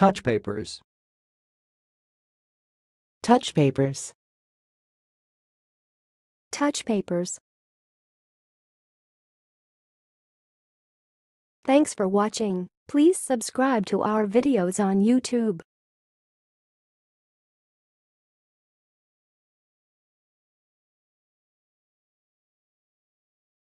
Touch papers. touch papers, touch papers. Thanks for watching. Please subscribe to our videos on YouTube.